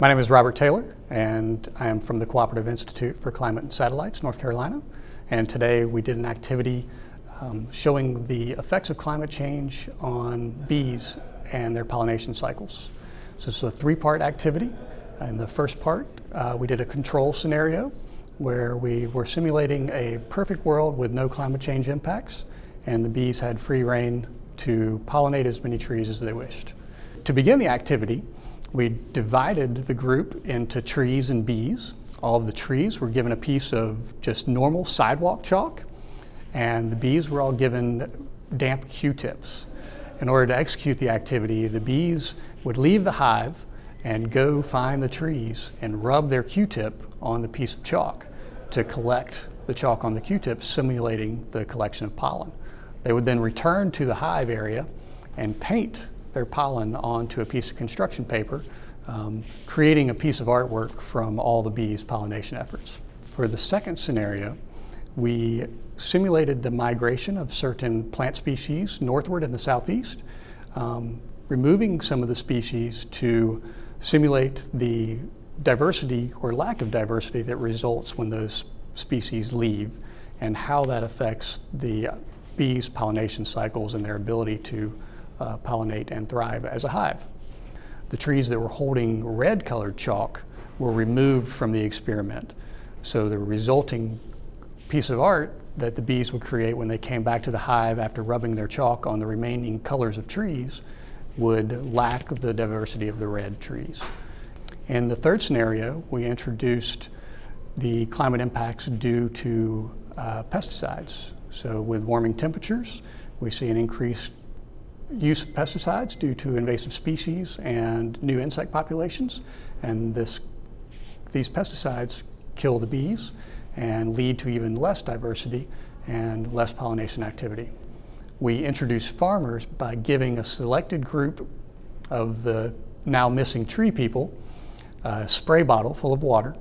My name is Robert Taylor, and I am from the Cooperative Institute for Climate and Satellites, North Carolina. And today we did an activity um, showing the effects of climate change on bees and their pollination cycles. So this is a three-part activity. In the first part, uh, we did a control scenario where we were simulating a perfect world with no climate change impacts, and the bees had free reign to pollinate as many trees as they wished. To begin the activity, we divided the group into trees and bees. All of the trees were given a piece of just normal sidewalk chalk, and the bees were all given damp Q-tips. In order to execute the activity, the bees would leave the hive and go find the trees and rub their Q-tip on the piece of chalk to collect the chalk on the Q-tip, simulating the collection of pollen. They would then return to the hive area and paint their pollen onto a piece of construction paper, um, creating a piece of artwork from all the bees' pollination efforts. For the second scenario, we simulated the migration of certain plant species northward in the southeast, um, removing some of the species to simulate the diversity or lack of diversity that results when those species leave and how that affects the bees' pollination cycles and their ability to uh, pollinate and thrive as a hive. The trees that were holding red colored chalk were removed from the experiment. So the resulting piece of art that the bees would create when they came back to the hive after rubbing their chalk on the remaining colors of trees would lack the diversity of the red trees. In the third scenario, we introduced the climate impacts due to uh, pesticides. So with warming temperatures, we see an increased use of pesticides due to invasive species and new insect populations. And this, these pesticides kill the bees and lead to even less diversity and less pollination activity. We introduce farmers by giving a selected group of the now missing tree people a spray bottle full of water,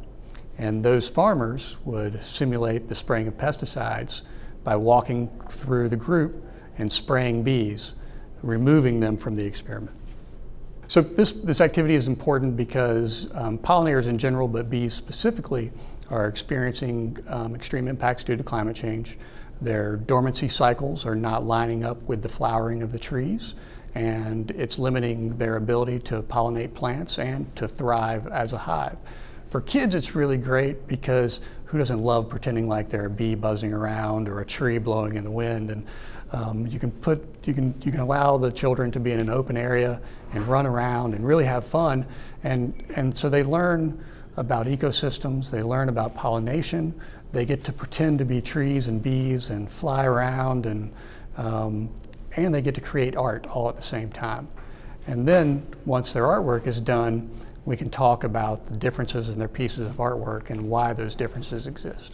and those farmers would simulate the spraying of pesticides by walking through the group and spraying bees removing them from the experiment. So this, this activity is important because um, pollinators in general, but bees specifically, are experiencing um, extreme impacts due to climate change. Their dormancy cycles are not lining up with the flowering of the trees, and it's limiting their ability to pollinate plants and to thrive as a hive. For kids, it's really great because who doesn't love pretending like they're a bee buzzing around or a tree blowing in the wind? And um, you can put, you can, you can allow the children to be in an open area and run around and really have fun. And, and so they learn about ecosystems, they learn about pollination, they get to pretend to be trees and bees and fly around and, um, and they get to create art all at the same time. And then once their artwork is done, we can talk about the differences in their pieces of artwork and why those differences exist.